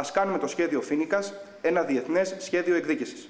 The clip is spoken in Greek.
Α κάνουμε το σχέδιο Φίνικας ένα διεθνές σχέδιο εκδίκησης.